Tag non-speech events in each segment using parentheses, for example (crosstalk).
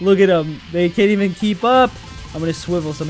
Look at them. They can't even keep up. I'm going to swivel some.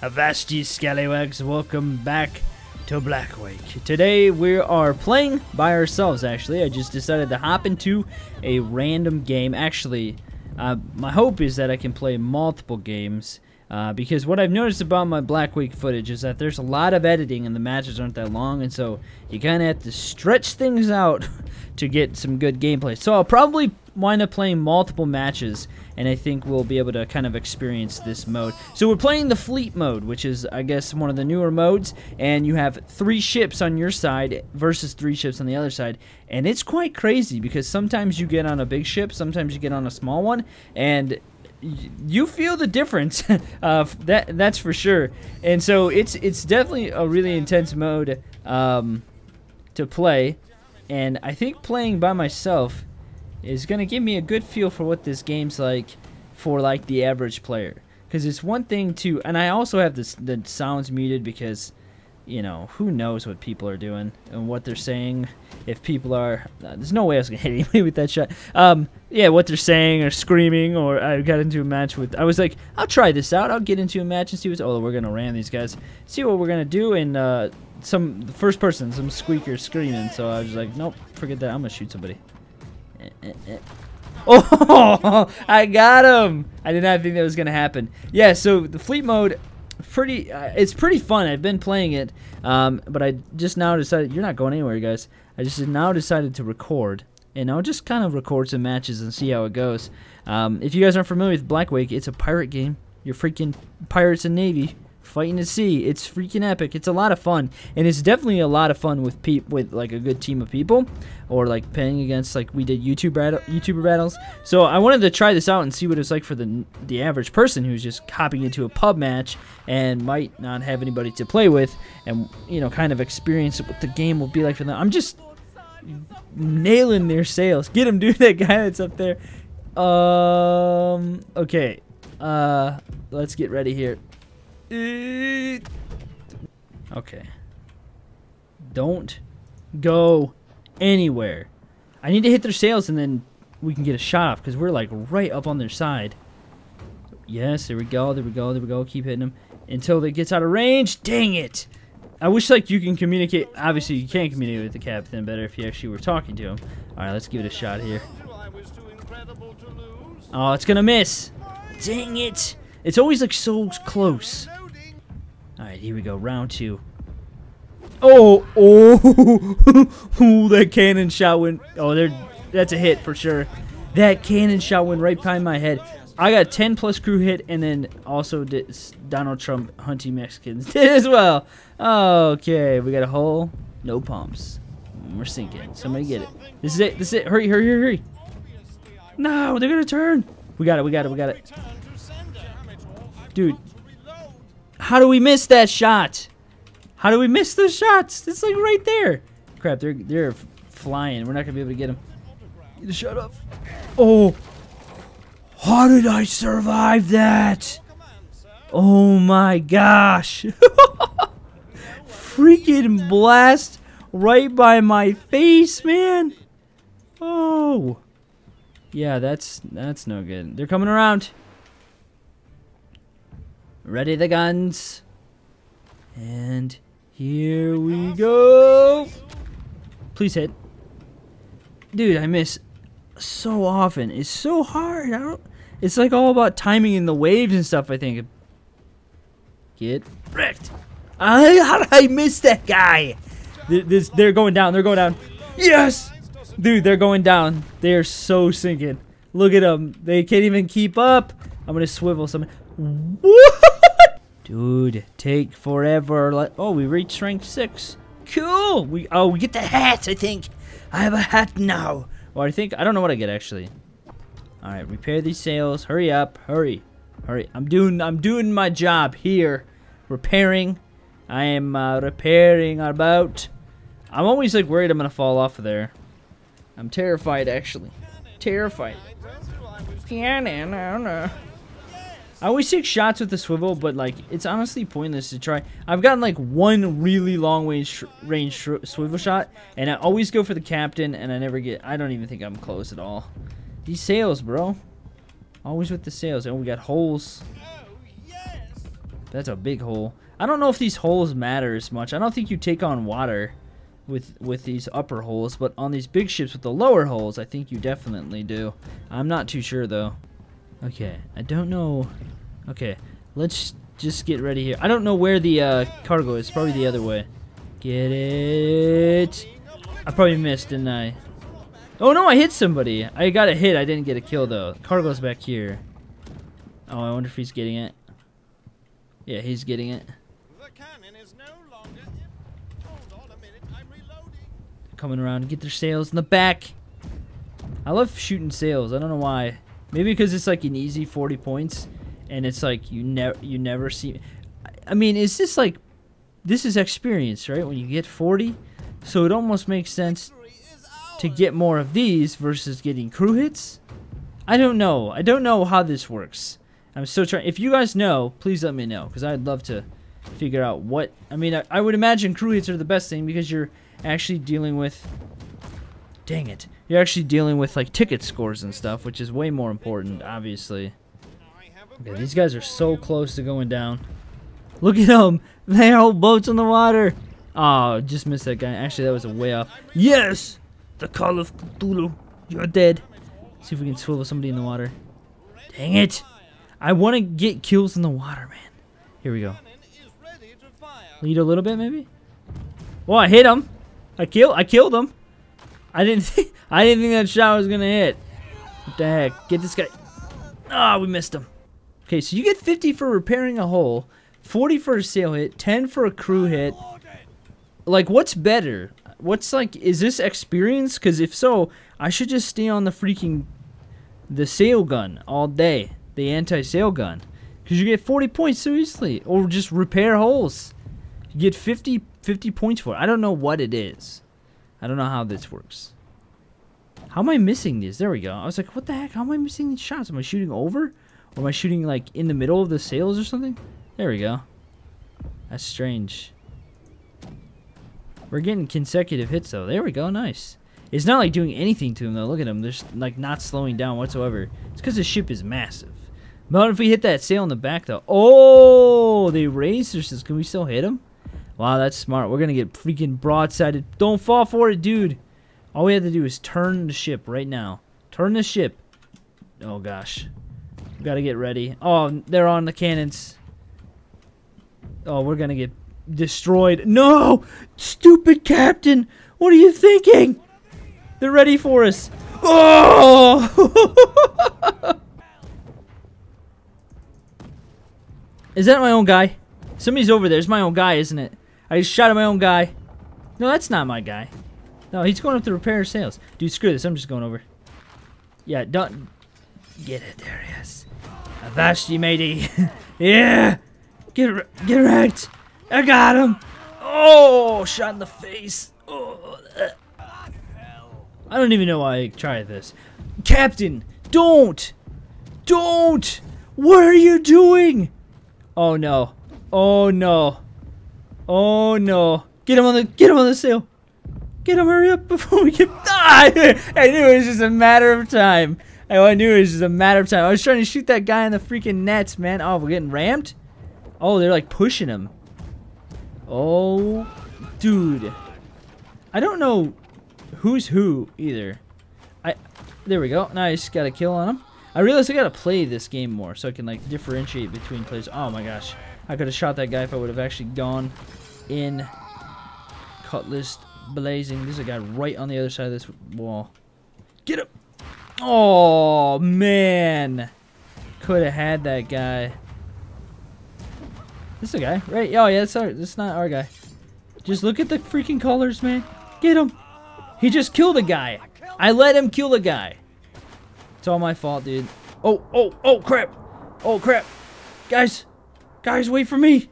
Avast ye scallywags. Welcome back to Blackwake. Today we are playing by ourselves, actually. I just decided to hop into a random game. Actually, uh, my hope is that I can play multiple games. Uh, because what I've noticed about my Blackwake footage is that there's a lot of editing and the matches aren't that long, and so you kind of have to stretch things out (laughs) to get some good gameplay. So I'll probably wind up playing multiple matches, and I think we'll be able to kind of experience this mode. So we're playing the fleet mode, which is, I guess, one of the newer modes, and you have three ships on your side versus three ships on the other side, and it's quite crazy because sometimes you get on a big ship, sometimes you get on a small one, and you feel the difference. (laughs) uh, that that's for sure. And so it's it's definitely a really intense mode um, to play, and I think playing by myself is gonna give me a good feel for what this game's like for like the average player. Because it's one thing to, and I also have this the sounds muted because you know, who knows what people are doing and what they're saying. If people are, uh, there's no way I was gonna (laughs) hit anybody with that shot. Um, yeah, what they're saying or screaming, or I got into a match with. I was like, I'll try this out. I'll get into a match and see what's. Oh, we're gonna ram these guys. See what we're gonna do. And uh, some the first person, some squeaker screaming. So I was like, nope, forget that. I'm gonna shoot somebody. (laughs) Oh, (laughs) I got him! I did not think that was gonna happen. Yeah, so the fleet mode pretty uh, it's pretty fun. I've been playing it um, but i just now decided you're not going anywhere guys. I just now decided to record and i'll just kind of record some matches and see how it goes. Um, if you guys aren't familiar with blackwake it's a pirate game. You're freaking pirates and navy fighting at sea it's freaking epic it's a lot of fun and it's definitely a lot of fun with pe- with like a good team of people or like playing against like we did YouTube battle, YouTuber battles. So I wanted to try this out and see what it's like for the the average person who's just hopping into a pub match and might not have anybody to play with, and you know, kind of experience what the game will be like for them. I'm just nailing their sails. Get him, dude. (laughs) That guy that's up there. Um. Okay. Uh. Let's get ready here. Okay. Don't go anywhere. I need to hit their sails and then we can get a shot off because we're like right up on their side. Yes, there we go, there we go, there we go. Keep hitting them until it gets out of range. Dang it! I wish like you can communicate. Obviously, you can't communicate with the captain better if you actually were talking to him. All right, let's give it a shot here. Oh, it's gonna miss. Dang it! It's always like so close. Right, here we go. Round two. Oh, oh, (laughs) that cannon shot went. Oh, there, that's a hit for sure. That cannon shot went right behind my head. I got 10 plus crew hit, and then also did Donald Trump hunting Mexicans did (laughs) as well. Okay, we got a hole, no pumps. We're sinking. Somebody get it. This is it. This is it. Hurry, hurry, hurry, hurry. No, they're gonna turn. We got it. We got it. We got it. Dude, how do we miss that shot? How do we miss those shots? It's like right there. Crap, they're they're flying. We're not gonna be able to get them. Shot up. Oh, how did I survive that? Oh my gosh! (laughs) Freaking blast right by my face, man. Oh, yeah, that's that's no good. They're coming around. Ready the guns. And here we go. Please hit. Dude, I miss so often. It's so hard. I don't. It's like all about timing in the waves and stuff. I think. Get wrecked. I how did I miss that guy? This, they're going down. They're going down. Yes, dude, they're going down. They are so sinking. Look at them. They can't even keep up. I'm gonna swivel some. What? Dude, take forever. Let oh, we reached rank six. Cool. We oh, we get the hat. I think I have a hat now. Or I think I don't know what I get actually. All right, repair these sails. Hurry up. Hurry. Hurry. I'm doing I'm doing my job here. Repairing. I am uh, repairing our boat. I'm always like worried I'm gonna fall off of there. I'm terrified actually. Terrified. Piano. I always take shots with the swivel, but like it's honestly pointless to try. I've gotten like one really long range range swivel shot, and I always go for the captain, and I never get. I don't even think I'm close at all. These sails, bro. Always with the sails. And we got holes. That's a big hole. I don't know if these holes matter as much. I don't think you take on water with with these upper holes, but on these big ships with the lower holes, I think you definitely do. I'm not too sure though. Okay, I don't know. Okay, let's just get ready here. I don't know where the uh, cargo is. Probably the other way. Get it. I probably missed, didn't I? Oh no, I hit somebody. I got a hit. I didn't get a kill though. Cargo's back here. Oh, I wonder if he's getting it. Yeah, he's getting it. The cannon is no longer. Hold on a minute, Coming around get their sails in the back. I love shooting sails. I don't know why. Maybe because it's like an easy 40 points, and it's like you never you never see. I mean, is this like this is experience, right? When you get 40, so it almost makes sense to get more of these versus getting crew hits? I don't know. I don't know how this works. I'm still trying. If you guys know, please let me know because I'd love to figure out what. I mean, I, I would imagine crew hits are the best thing because you're actually dealing with. Dang it! You're actually dealing with like ticket scores and stuff, which is way more important, obviously. I have a Okay, these guys are so close to going down. Look at them! They hold boats on the water. Oh, just missed that guy. Actually, that was a way off. Yes! The Call of Cthulhu. You're dead. See if we can swivel somebody in the water. Dang it! I want to get kills in the water, man. Here we go. cannon is ready to fire. Lead a little bit, maybe. Oh, I hit him. I kill. I killed him. I didn't. (laughs) I didn't think that shot was gonna hit. What the heck? Get this guy. Ah, we missed him. Okay, so you get 50 for repairing a hole, 40 for a sail hit, 10 for a crew hit. Like, what's better? What's like? Is this experience? Because if so, I should just stay on the freaking the sail gun all day. The anti-sail gun. Because you get 40 points easily. Or just repair holes. You get 50, 50 points for it. I don't know what it is. I don't know how this works. How am I missing these? There we go. I was like, what the heck? How am I missing these shots? Am I shooting over? Or am I shooting like in the middle of the sails or something? There we go. That's strange. We're getting consecutive hits though. There we go. Nice. It's not like doing anything to them though. Look at them. They're like not slowing down whatsoever. It's because the ship is massive. But if we hit that sail in the back though. Oh, they raised their sails. Can we still hit them? Wow, that's smart. We're gonna get freaking broadsided. Don't fall for it, dude. All we have to do is turn the ship right now. Turn the ship. Oh gosh. We gotta get ready. Oh, they're on the cannons. Oh, we're gonna get destroyed. No! Stupid captain! What are you thinking? They're ready for us. Oh! (laughs) Is that my own guy? Somebody's over there. It's my own guy, isn't it? I just shot at my own guy. No, that's not my guy. No, he's going up to repair sails. Dude, screw this. I'm just going over. Yeah, don't... Get it. There he is. Matey. (laughs) yeah! Get, get wrecked. I got him. Oh, shot in the face. Oh. I don't even know why I tried this. Captain, don't! Don't! What are you doing? Oh no. Oh no. Oh no. Get him on the get him on the sail. Get him hurry up before we get (laughs) ah, I knew it was just a matter of time. I I knew it was just a matter of time. I was trying to shoot that guy in the freaking nets, man. Oh, we're getting rammed? Oh, they're like pushing him. Oh, dude. I don't know who's who either. I there we go. Nice, got a kill on him. I realized I gotta play this game more so I can like differentiate between players. Oh my gosh, I could have shot that guy if I would have actually gone in. Cutlass blazing. There's a guy right on the other side of this wall. Get him! Oh man, could have had that guy. This is a guy, right? Oh yeah, that's our. That's not our guy. Just look at the freaking colors, man. Get him! He just killed a guy. I let him kill a guy. It's all my fault, dude. Oh, oh, oh, crap. Oh, crap. Guys, guys, wait for me.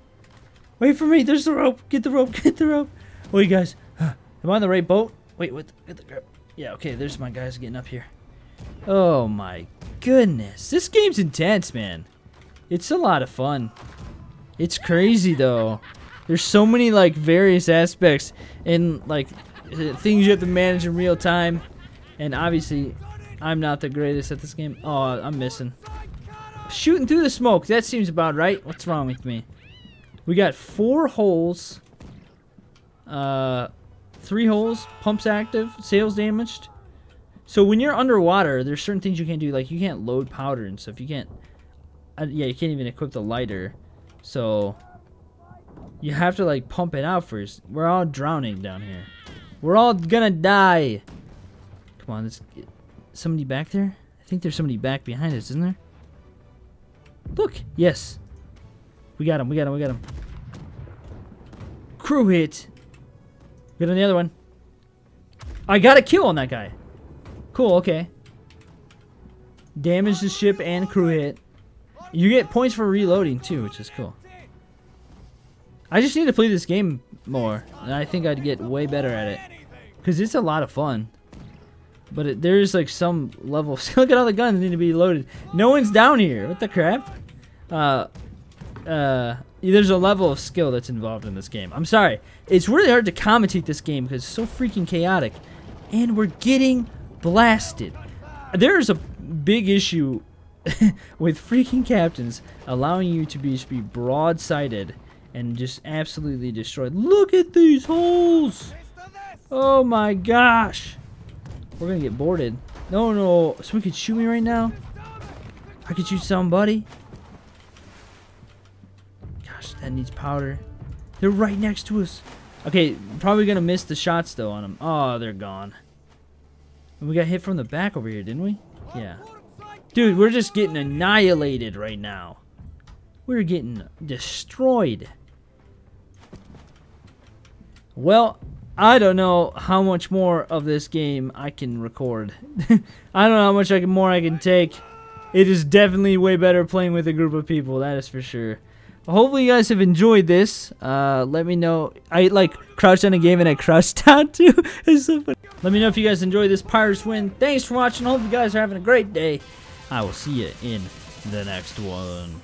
Wait for me. There's the rope. Get the rope. (laughs) Get the rope. Wait, guys. Am I on the right boat? Wait, what? Get the grip. Yeah, okay. There's my guys getting up here. Oh my goodness. This game's intense, man. It's a lot of fun. It's crazy though. There's so many like various aspects and like uh, things you have to manage in real time. And obviously I'm not the greatest at this game. Oh, I'm missing. Shooting through the smoke. That seems about right. What's wrong with me? We got four holes. Uh, three holes. Pumps active. Sails damaged. So when you're underwater, there's certain things you can't do. Like you can't load powder and stuff. You can't. Uh, yeah, you can't even equip the lighter. So you have to like pump it out first. We're all drowning down here. We're all gonna die. Come on, let's get somebody back there. I think there's somebody back behind us, isn't there? Look, yes. We got him, we got him, we got him. Crew hit. Get on the other one. I got a kill on that guy. Cool, okay. Damage the ship and crew hit. You get points for reloading too, which is cool. I just need to play this game more, and I think I'd get way better at it. Because it's a lot of fun. But it, there's like some level (laughs) Look at all the guns need to be loaded. No one's down here. What the crap? Uh, uh, there's a level of skill that's involved in this game. I'm sorry. It's really hard to commentate this game because it's so freaking chaotic. And we're getting blasted. There's a big issue (laughs) with freaking captains allowing you to be, just be broadsided and just absolutely destroyed. Look at these holes! Oh my gosh! We're gonna get boarded. No, no. Someone could shoot me right now? I could shoot somebody. That needs powder. They're right next to us. Okay, probably gonna miss the shots though on them. Oh, they're gone. And we got hit from the back over here, didn't we? Yeah. Dude, we're just getting annihilated right now. We're getting destroyed. Well, I don't know how much more of this game I can record. (laughs) I don't know how much I can, more I can take. It is definitely way better playing with a group of people, that is for sure. Hopefully you guys have enjoyed this. Uh, let me know. I like crouched on a game and I crouched down too. (laughs) it's so funny. Let me know if you guys enjoyed this Pirates win. Thanks for watching. Hope you guys are having a great day. I will see you in the next one.